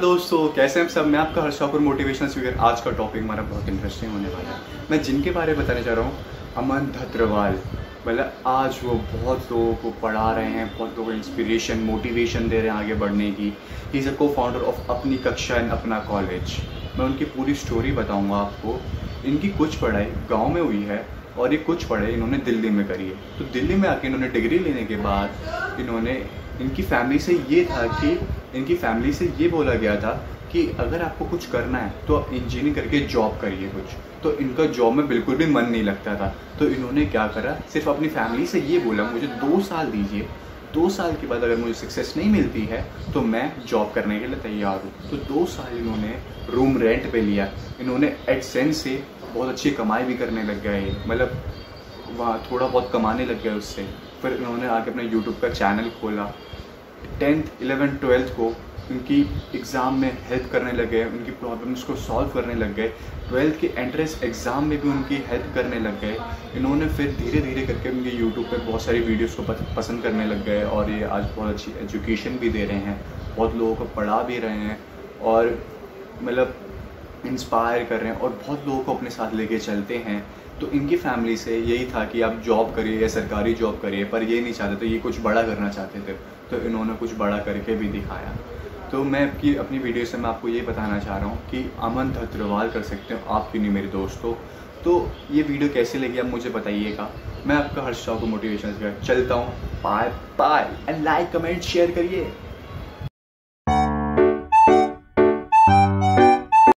दोस्तों, कैसे हैं सब? मैं आपका हर्ष ठाकुर मोटिवेशनल स्पीकर आज का टॉपिक हमारा बहुत इंटरेस्टिंग होने वाला है। मैं जिनके बारे में बताने जा रहा हूँ, अमन धत्रवाल मतलब आज वो बहुत लोगों को पढ़ा रहे हैं, बहुत लोगों को इंस्पिरेशन मोटिवेशन दे रहे हैं आगे बढ़ने की। इज़ अ को फाउंडर ऑफ़ अपनी कक्षा एंड अपना कॉलेज मैं उनकी पूरी स्टोरी बताऊँगा आपको। इनकी कुछ पढ़ाई गाँव में हुई है और ये कुछ पढ़ाई इन्होंने दिल्ली में करी है। तो दिल्ली में आके इन्होंने डिग्री लेने के बाद इन्होंने, इनकी फैमिली से ये था कि इनकी फैमिली से ये बोला गया था कि अगर आपको कुछ करना है तो आप इंजीनियरिंग करके जॉब करिए कुछ। तो इनका जॉब में बिल्कुल भी मन नहीं लगता था। तो इन्होंने क्या करा, सिर्फ़ अपनी फैमिली से ये बोला, मुझे दो साल दीजिए। दो साल के बाद अगर मुझे सक्सेस नहीं मिलती है तो मैं जॉब करने के लिए तैयार हूँ। तो दो साल इन्होंने रूम रेंट पे लिया। इन्होंने एडसेंस से बहुत अच्छी कमाई भी करने लग गए। मतलब वहाँ थोड़ा बहुत कमाने लग गए उससे। फिर इन्होंने आके अपना यूट्यूब का चैनल खोला। टेंथ, इलेवेंथ, ट्वेल्थ को उनकी एग्ज़ाम में हेल्प करने लग गए, उनकी प्रॉब्लम्स को सॉल्व करने लग गए। ट्वेल्थ के एंट्रेंस एग्ज़ाम में भी उनकी हेल्प करने लग गए। इन्होंने फिर धीरे धीरे करके उनके यूट्यूब पर बहुत सारी वीडियोस को पसंद करने लग गए और ये आज बहुत अच्छी एजुकेशन भी दे रहे हैं। बहुत लोगों को पढ़ा भी रहे हैं और मतलब इंस्पायर कर रहे हैं और बहुत लोगों को अपने साथ लेके चलते हैं। तो इनकी फैमिली से यही था कि आप जॉब करिए या सरकारी जॉब करिए, पर ये नहीं चाहते थे, ये कुछ बड़ा करना चाहते थे। तो इन्होंने कुछ बड़ा करके भी दिखाया। तो मैं आपकी, अपनी वीडियो से मैं आपको ये बताना चाह रहा हूँ कि अमन धत्रवाल कर सकते हो आप क्यों नहीं मेरे दोस्तों? तो ये वीडियो कैसे लगी आप मुझे बताइएगा। मैं आपका हर शौक मोटिवेशन चलता हूँ। Bye bye and like comment share करिए।